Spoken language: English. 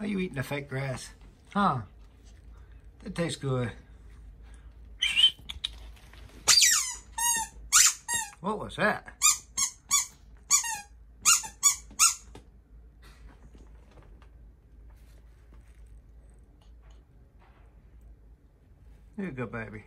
Are you eating the fake grass? Huh? That tastes good. What was that? There you go, baby.